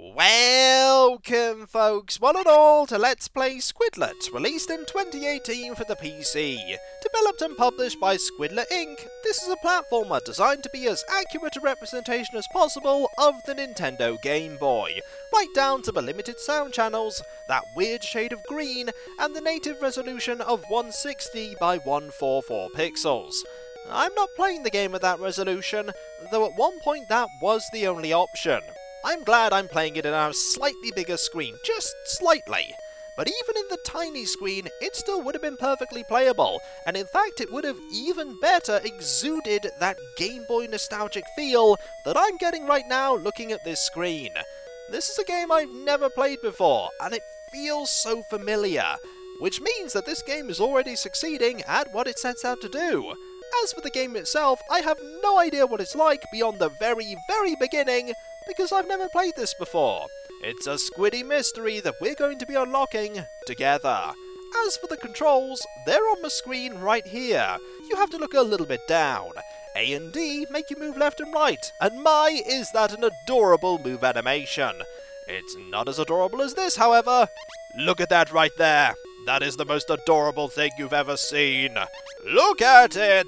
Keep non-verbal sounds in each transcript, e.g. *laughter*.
Welcome, folks, one and all, to Let's Play Squidlit, released in 2018 for the PC. Developed and published by Squidlit Ink, this is a platformer designed to be as accurate a representation as possible of the Nintendo Game Boy, right down to the limited sound channels, that weird shade of green, and the native resolution of 160 by 144 pixels. I'm not playing the game at that resolution, though at one point that was the only option. I'm glad I'm playing it on a slightly bigger screen, just slightly. But even in the tiny screen, it still would have been perfectly playable, and in fact it would have even better exuded that Game Boy nostalgic feel that I'm getting right now looking at this screen. This is a game I've never played before, and it feels so familiar, which means that this game is already succeeding at what it sets out to do. As for the game itself, I have no idea what it's like beyond the very, very beginning, because I've never played this before. It's a squiddy mystery that we're going to be unlocking together. As for the controls, they're on the screen right here. You have to look a little bit down. A and D make you move left and right, and my is that an adorable move animation. It's not as adorable as this, however. Look at that right there. That is the most adorable thing you've ever seen. Look at it!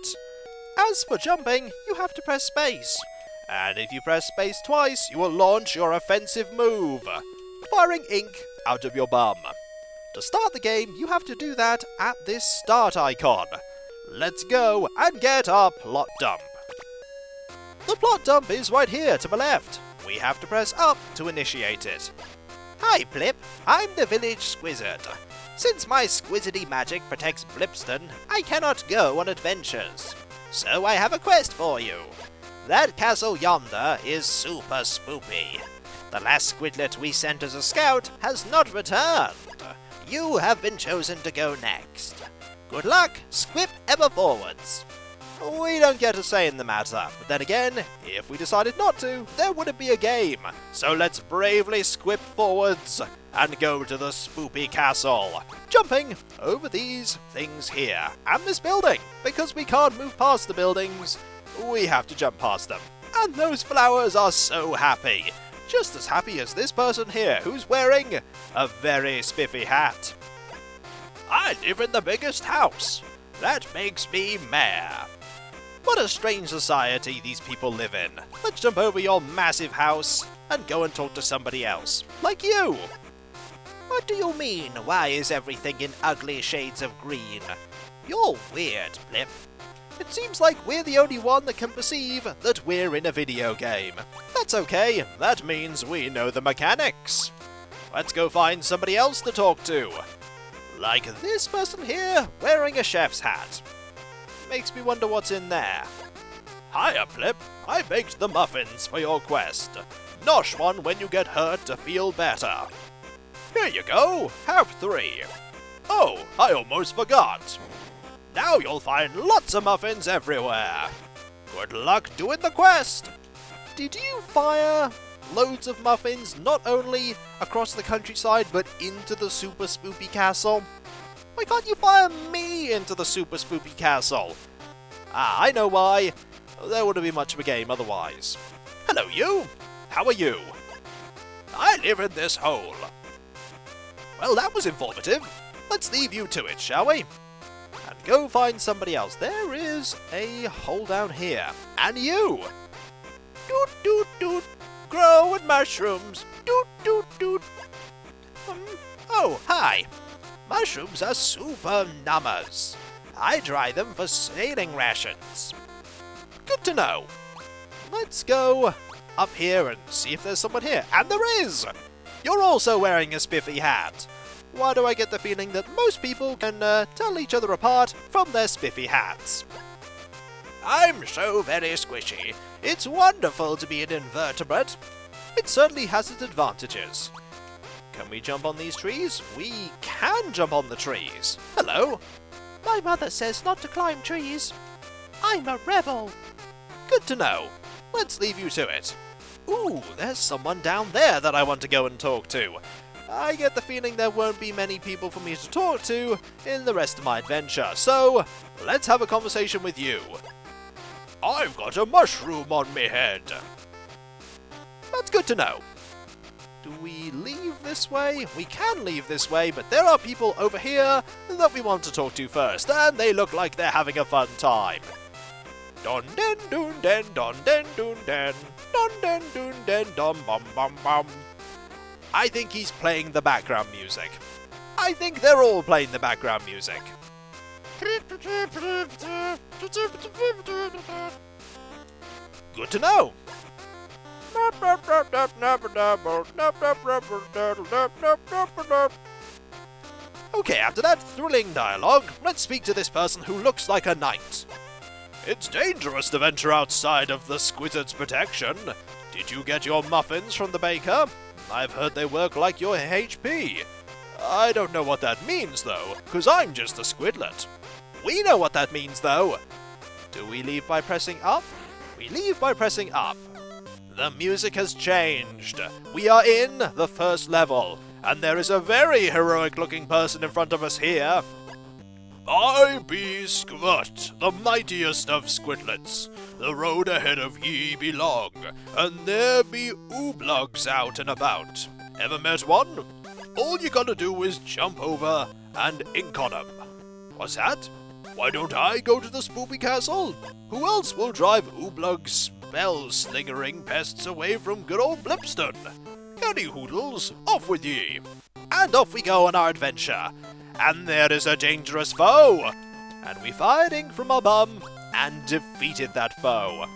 As for jumping, you have to press space. And if you press space twice, you will launch your offensive move, firing ink out of your bum. To start the game, you have to do that at this start icon. Let's go and get our plot dump. The plot dump is right here to the left. We have to press up to initiate it. Hi, Plip. I'm the village squizard. Since my squizardy magic protects Blipston, I cannot go on adventures. So I have a quest for you. That castle yonder is super spoopy. The last squidlit we sent as a scout has not returned. You have been chosen to go next. Good luck, squip ever forwards. We don't get a say in the matter, but then again, if we decided not to, there wouldn't be a game. So let's bravely squip forwards and go to the spoopy castle, jumping over these things here and this building, because we can't move past the buildings, we have to jump past them. And those flowers are so happy, just as happy as this person here who's wearing a very spiffy hat. I live in the biggest house. That makes me mayor. What a strange society these people live in. Let's jump over your massive house and go and talk to somebody else, like you. What do you mean, why is everything in ugly shades of green? You're weird, Plip. It seems like we're the only one that can perceive that we're in a video game. That's okay, that means we know the mechanics. Let's go find somebody else to talk to. Like this person here, wearing a chef's hat. Makes me wonder what's in there. Hiya, Plip. I baked the muffins for your quest. Nosh one when you get hurt to feel better. Here you go. Have three. Oh, I almost forgot. Now you'll find lots of muffins everywhere. Good luck doing the quest. Did you fire loads of muffins not only across the countryside but into the super spoopy castle? Why can't you fire me into the super spoopy castle? Ah, I know why. There wouldn't be much of a game otherwise. Hello, you. How are you? I live in this hole. Well, that was informative. Let's leave you to it, shall we? And go find somebody else. There is a hole down here. And you! Do doot doot doot! Growing mushrooms! Doot doot doot! Um, oh, hi! Mushrooms are super numbers. I dry them for sailing rations. Good to know. Let's go up here and see if there's someone here. And there is! You're also wearing a spiffy hat. Why do I get the feeling that most people can uh, tell each other apart from their spiffy hats? I'm so very squishy. It's wonderful to be an invertebrate. It certainly has its advantages. Can we jump on these trees? We can jump on the trees. Hello. My mother says not to climb trees. I'm a rebel. Good to know. Let's leave you to it. Ooh, there's someone down there that I want to go and talk to. I get the feeling there won't be many people for me to talk to in the rest of my adventure, so let's have a conversation with you. I've got a mushroom on me head. That's good to know. Do we leave this way? We can leave this way, but there are people over here that we want to talk to first, and they look like they're having a fun time. Don den dun den don den dun den don den dun den bum bum bum. I think he's playing the background music. I think they're all playing the background music. Good to know. Okay, after that thrilling dialogue, let's speak to this person who looks like a knight. It's dangerous to venture outside of the Squizard's protection. Did you get your muffins from the baker? I've heard they work like your HP. I don't know what that means, though, because I'm just a squidlit. We know what that means, though. Do we leave by pressing up? We leave by pressing up. The music has changed. We are in the first level, and there is a very heroic looking person in front of us here. I be Squat, the mightiest of squidlits. The road ahead of ye be long, and there be ooblugs out and about. Ever met one? All you gotta do is jump over and ink on 'em. What's that? Why don't I go to the spoopy castle? Who else will drive ooblugs, spell slingering pests away from good old Blipston? Howdy hoodles, off with ye! And off we go on our adventure. And there is a dangerous foe! And we fired ink from our bum and defeated that foe.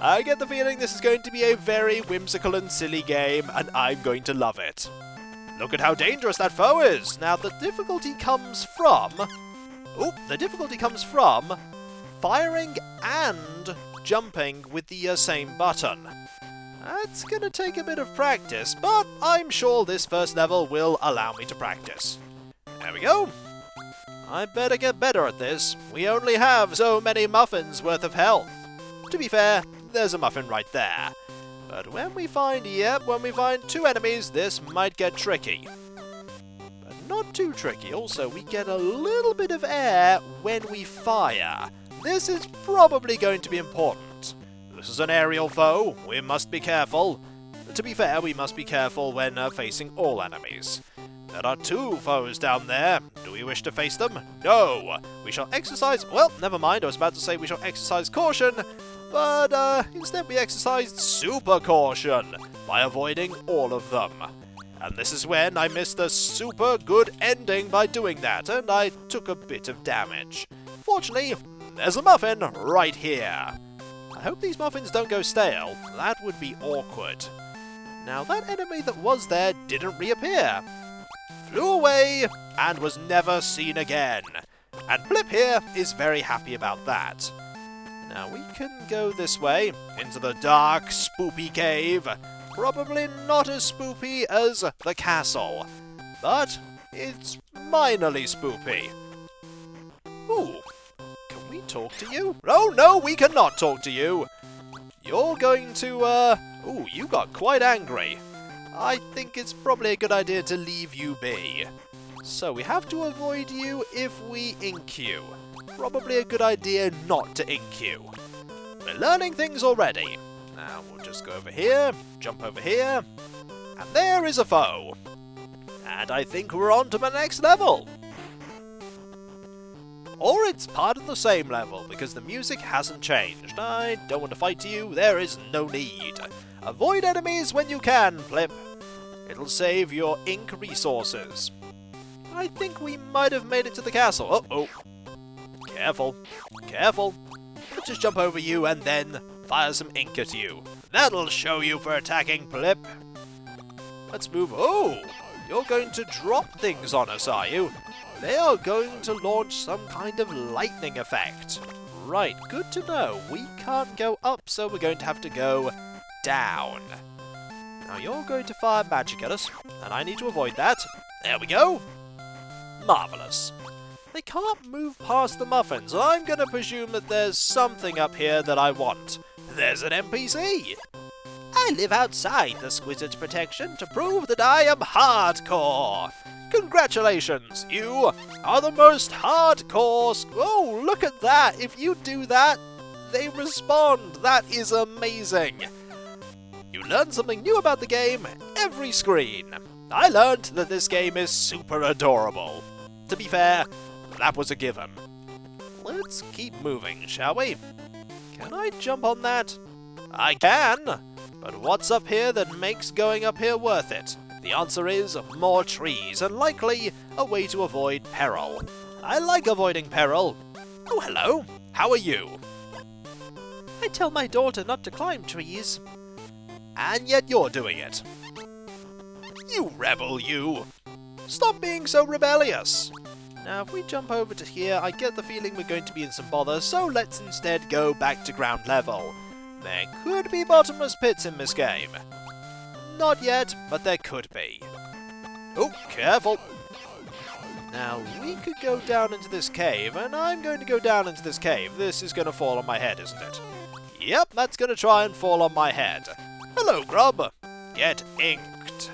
I get the feeling this is going to be a very whimsical and silly game, and I'm going to love it. Look at how dangerous that foe is! Now, the difficulty comes from... Oh, the difficulty comes from firing and jumping with the uh, same button. That's gonna take a bit of practice, but I'm sure this first level will allow me to practice. There we go. I better get better at this. We only have so many muffins worth of health. To be fair, there's a muffin right there. But when we find, yep, when we find two enemies, this might get tricky. But not too tricky. Also, we get a little bit of air when we fire. This is probably going to be important. This is an aerial foe. We must be careful. To be fair, we must be careful when uh, facing all enemies. There are two foes down there. Do we wish to face them? No! We shall exercise... Well, never mind, I was about to say we shall exercise caution, but uh, instead we exercised super caution by avoiding all of them. And this is when I missed a super good ending by doing that, and I took a bit of damage. Fortunately, there's a muffin right here. I hope these muffins don't go stale. That would be awkward. Now, that enemy that was there didn't reappear flew away and was never seen again. And Plip here is very happy about that. Now we can go this way, into the dark, spoopy cave. Probably not as spoopy as the castle, but it's minorly spoopy. Ooh, can we talk to you? Oh no, we cannot talk to you! You're going to, uh... Ooh, you got quite angry. I think it's probably a good idea to leave you be. So we have to avoid you if we ink you. Probably a good idea not to ink you. We're learning things already. Now we'll just go over here, jump over here, and there is a foe. And I think we're on to the next level. Or it's part of the same level, because the music hasn't changed. I don't want to fight you, there is no need. Avoid enemies when you can, Plip. It'll save your ink resources. I think we might have made it to the castle. Oh, oh. Careful. Careful. Let's just jump over you and then fire some ink at you. That'll show you for attacking, Plip. Let's move. Oh! You're going to drop things on us, are you? They are going to launch some kind of lightning effect. Right, good to know. We can't go up, so we're going to have to go down. Now you're going to fire magic at us, and I need to avoid that. There we go. Marvellous. They can't move past the muffins, and I'm going to presume that there's something up here that I want. There's an NPC! I live outside the Squizard's protection to prove that I am hardcore! Congratulations, you are the most hardcore... Oh, look at that! If you do that, they respond! That is amazing! Learn something new about the game every screen. I learned that this game is super adorable. To be fair, that was a given. Let's keep moving, shall we? Can I jump on that? I can! But what's up here that makes going up here worth it? The answer is more trees, and likely a way to avoid peril. I like avoiding peril. Oh, hello. How are you? I tell my daughter not to climb trees. And yet you're doing it. You rebel, you! Stop being so rebellious! Now, if we jump over to here, I get the feeling we're going to be in some bother, so let's instead go back to ground level. There could be bottomless pits in this game. Not yet, but there could be. Oh, careful! Now, we could go down into this cave, and I'm going to go down into this cave. This is going to fall on my head, isn't it? Yep, that's going to try and fall on my head. Hello, Grub! Get inked.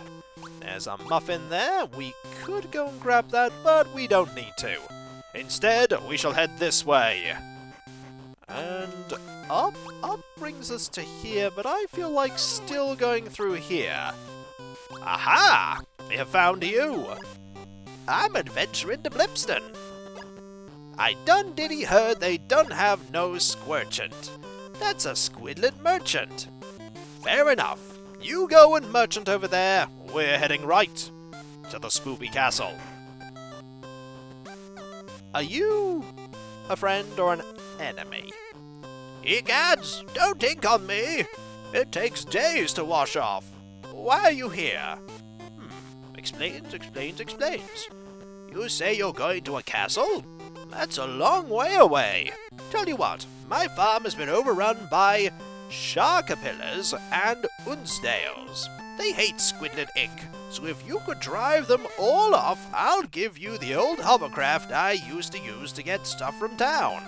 There's a muffin there. We could go and grab that, but we don't need to. Instead, we shall head this way. And up, up brings us to here, but I feel like still going through here. Aha! We have found you! I'm adventuring to Blipston. I done diddy heard they done have no squirchant. That's a squidlit merchant. Fair enough. You go and merchant over there. We're heading right to the Spoopy Castle. Are you a friend or an enemy? Egads, don't ink on me! It takes days to wash off. Why are you here? Hmm, explains, explains, explains. You say you're going to a castle? That's a long way away. Tell you what, my farm has been overrun by Sharkapillas and Unsdales. They hate Squidlit ink, so if you could drive them all off, I'll give you the old hovercraft I used to use to get stuff from town.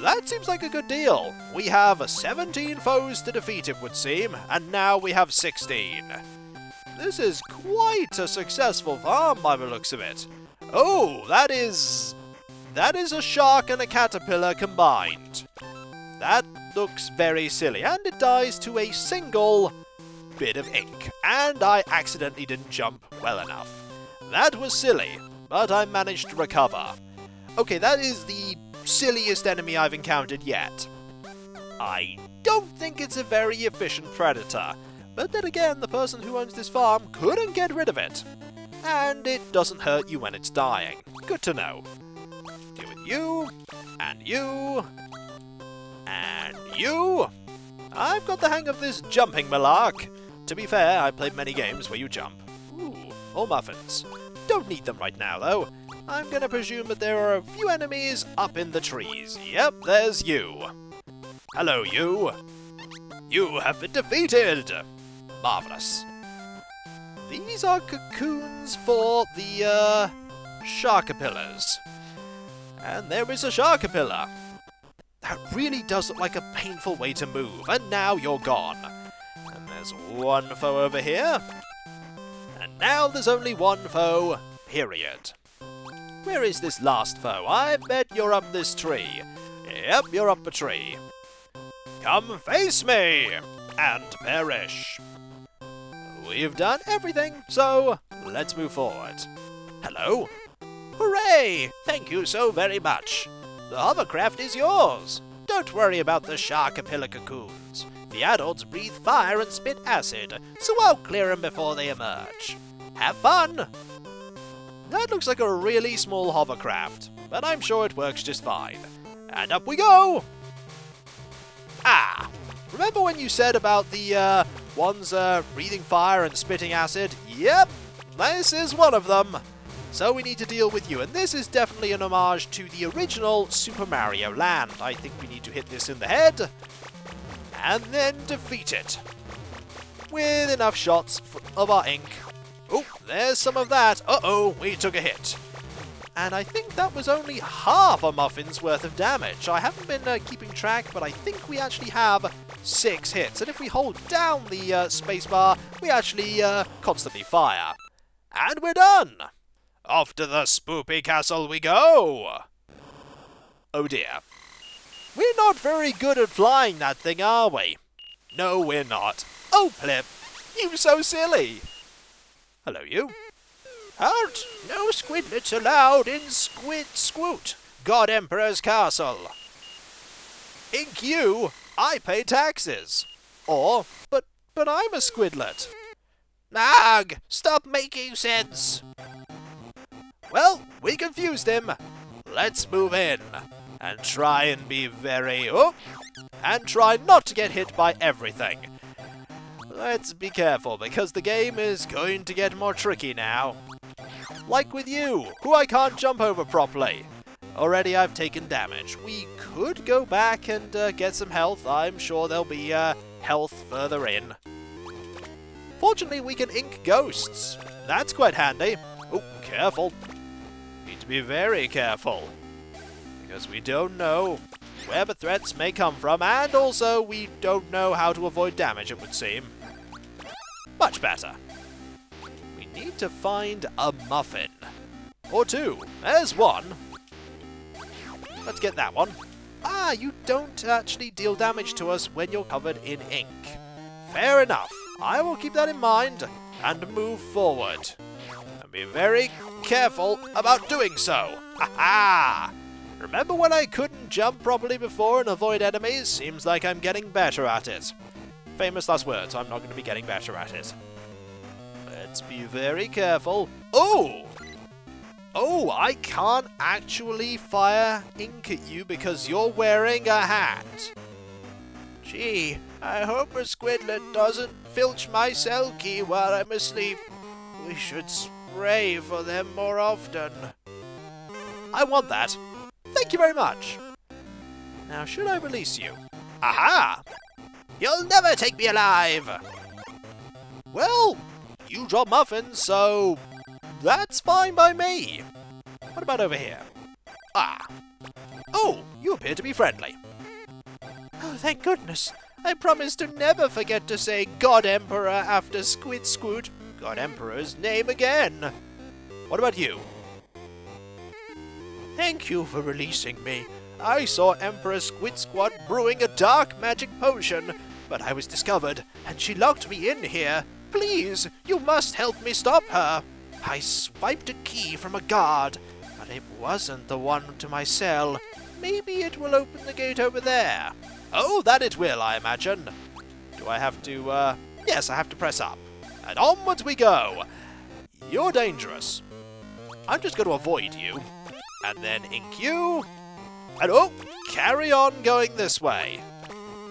That seems like a good deal. We have 17 foes to defeat, it would seem, and now we have 16. This is quite a successful farm by the looks of it. Oh, that is... That is a shark and a caterpillar combined. That looks very silly, and it dies to a single bit of ink. And I accidentally didn't jump well enough. That was silly, but I managed to recover. Okay, that is the silliest enemy I've encountered yet. I don't think it's a very efficient predator, but then again, the person who owns this farm couldn't get rid of it. And it doesn't hurt you when it's dying. Good to know. Deal with you, and you, and you. I've got the hang of this jumping malark. To be fair, I've played many games where you jump. Ooh, more muffins. Don't need them right now, though. I'm gonna presume that there are a few enemies up in the trees. Yep, there's you. Hello, you. You have been defeated. Marvellous. These are cocoons for the, uh, Sharkapillas. And there is a Sharkapilla. That really does look like a painful way to move, and now you're gone. And there's one foe over here. And now there's only one foe, period. Where is this last foe? I bet you're up this tree. Yep, you're up a tree. Come face me, and perish. We've done everything, so let's move forward. Hello? Hooray! Thank you so very much. The hovercraft is yours. Don't worry about the shark cocoons. The adults breathe fire and spit acid, so I'll clear them before they emerge. Have fun! That looks like a really small hovercraft, but I'm sure it works just fine. And up we go! Ah! Remember when you said about the, uh, ones, uh, breathing fire and spitting acid? Yep! This is one of them! So we need to deal with you, and this is definitely an homage to the original Super Mario Land. I think we need to hit this in the head, and then defeat it. With enough shots of our ink Oh, there's some of that. Uh-oh, we took a hit. And I think that was only half a muffin's worth of damage. I haven't been uh, keeping track, but I think we actually have six hits. And if we hold down the uh, spacebar, we actually uh, constantly fire. And we're done! Off to the spoopy castle we go! Oh dear. We're not very good at flying that thing, are we? No, we're not. Oh, Plip, you so silly. Hello, you. Halt! No squidlits allowed in Skwit Skwot, God Emperor's castle. Ink you, I pay taxes. Or, but, but I'm a squidlit. Nag, stop making sense. Well, we confused him. Let's move in and try and be very... Oh! And try not to get hit by everything. Let's be careful, because the game is going to get more tricky now. Like with you, who I can't jump over properly. Already I've taken damage. We could go back and uh, get some health. I'm sure there'll be uh, health further in. Fortunately, we can ink ghosts. That's quite handy. Oh, careful. We need to be very careful. Because we don't know where the threats may come from, and also we don't know how to avoid damage, it would seem. Much better. We need to find a muffin. Or two. There's one. Let's get that one. Ah, you don't actually deal damage to us when you're covered in ink. Fair enough. I will keep that in mind and move forward. Be very careful about doing so. Ha ha! Remember when I couldn't jump properly before and avoid enemies? Seems like I'm getting better at it. Famous last words, I'm not going to be getting better at it. Let's be very careful. Oh! Oh, I can't actually fire ink at you because you're wearing a hat. Gee, I hope a squidlit doesn't filch my selkie while I'm asleep. We should spray for them more often. I want that. Thank you very much. Now, should I release you? Aha! You'll never take me alive! Well, you drop muffins, so that's fine by me. What about over here? Ah. Oh, you appear to be friendly. Oh, thank goodness. I promise to never forget to say God Emperor after Skwit Skwot. God Emperor's name again. What about you? Thank you for releasing me. I saw Emperor Skwit Skwot brewing a dark magic potion, but I was discovered, and she locked me in here. Please, you must help me stop her. I swiped a key from a guard, but it wasn't the one to my cell. Maybe it will open the gate over there. Oh, that it will, I imagine. Do I have to, uh... Yes, I have to press up. And onwards we go. You're dangerous. I'm just going to avoid you and then ink you, and oh, carry on going this way.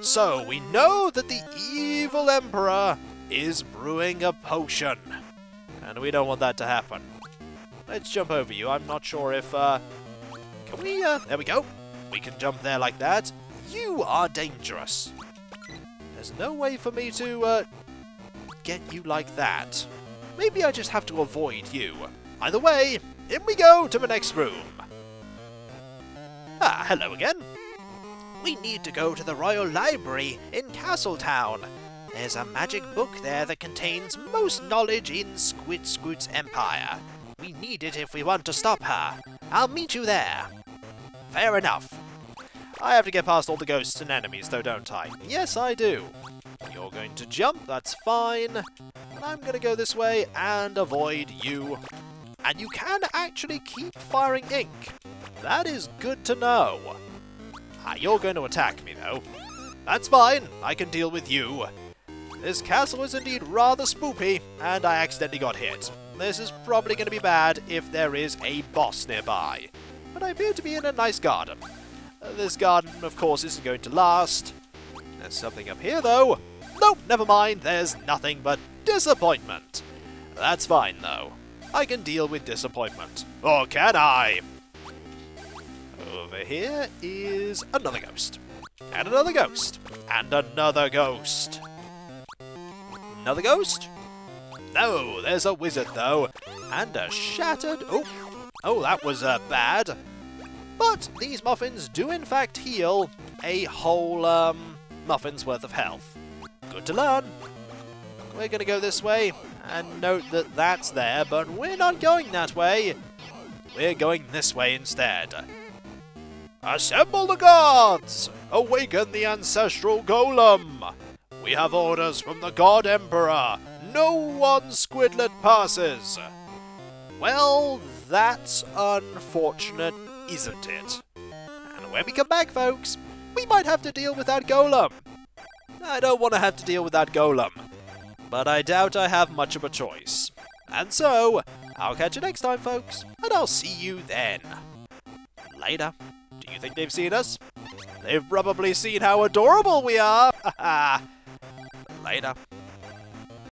So we know that the evil Emperor is brewing a potion, and we don't want that to happen. Let's jump over you. I'm not sure if, uh, can we, uh, there we go. We can jump there like that. You are dangerous. There's no way for me to, uh, get you like that. Maybe I just have to avoid you. Either way, in we go to the next room. Ah, hello again. We need to go to the Royal Library in Castletown. There's a magic book there that contains most knowledge in Skwit Skwot's empire. We need it if we want to stop her. I'll meet you there. Fair enough. I have to get past all the ghosts and enemies, though, don't I? Yes, I do. You're going to jump, that's fine. I'm going to go this way and avoid you. And you can actually keep firing ink. That is good to know. Ah, you're going to attack me, though. That's fine, I can deal with you. This castle is indeed rather spoopy, and I accidentally got hit. This is probably going to be bad if there is a boss nearby. But I appear to be in a nice garden. This garden, of course, isn't going to last. There's something up here, though. Nope, never mind, there's nothing but disappointment. That's fine, though. I can deal with disappointment. Or can I? Over here is another ghost. And another ghost. And another ghost. Another ghost? No, there's a wizard though. And a shattered... Oh, oh that was uh, bad. But these muffins do in fact heal a whole um, muffin's worth of health. Good to learn. We're going to go this way and note that that's there, but we're not going that way. We're going this way instead. Assemble the gods! Awaken the ancestral golem! We have orders from the God Emperor. No one Squidlit passes. Well, that's unfortunate, isn't it? And when we come back, folks, we might have to deal with that golem. I don't want to have to deal with that golem, but I doubt I have much of a choice. And so, I'll catch you next time, folks, and I'll see you then. Later. Do you think they've seen us? They've probably seen how adorable we are! *laughs* Later.